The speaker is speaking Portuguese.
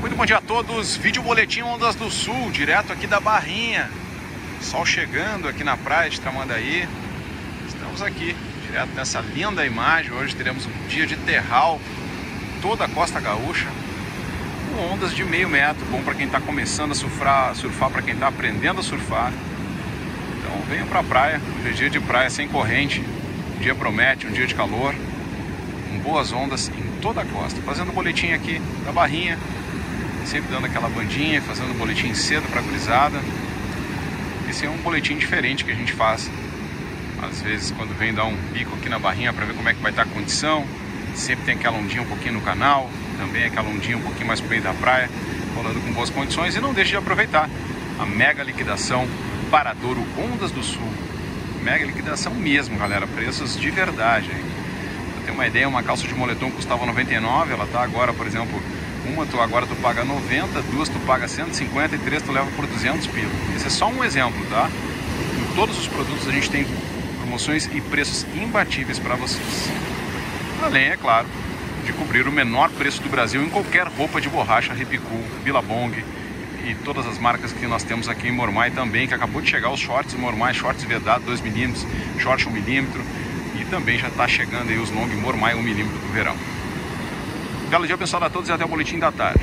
Muito bom dia a todos. Vídeo Boletim Ondas do Sul, direto aqui da Barrinha. Sol chegando aqui na praia de Tramandaí. Estamos aqui, direto nessa linda imagem. Hoje teremos um dia de terral toda a Costa Gaúcha. Com ondas de meio metro, bom para quem está começando a surfar, surfar para quem está aprendendo a surfar. Então venham para a praia, hoje é dia de praia sem corrente. O dia promete, um dia de calor, com boas ondas em toda a costa. Fazendo um boletim aqui da Barrinha, sempre dando aquela bandinha, fazendo um boletim cedo para a gurizada. Esse é um boletim diferente que a gente faz. Às vezes quando vem dar um bico aqui na barrinha para ver como é que vai estar a condição, sempre tem aquela ondinha um pouquinho no canal, também aquela ondinha um pouquinho mais para meio da praia, rolando com boas condições e não deixe de aproveitar a mega liquidação Paradouro Ondas do Sul. Mega liquidação mesmo, galera, preços de verdade. Hein? Pra ter uma ideia, uma calça de moletom custava 99, ela tá agora, por exemplo, uma tu agora tu paga 90, duas tu paga 150 e três tu leva por 200 pila. Esse é só um exemplo, tá? Em todos os produtos a gente tem promoções e preços imbatíveis para vocês. Além, é claro, de cobrir o menor preço do Brasil em qualquer roupa de borracha, Ripicool, Billabong e todas as marcas que nós temos aqui em Mormai também, que acabou de chegar os shorts Mormai, shorts vedado 2mm, short 1mm e também já está chegando aí os long Mormai 1mm do verão. Belo dia abençoado a todos e até o boletim da tarde.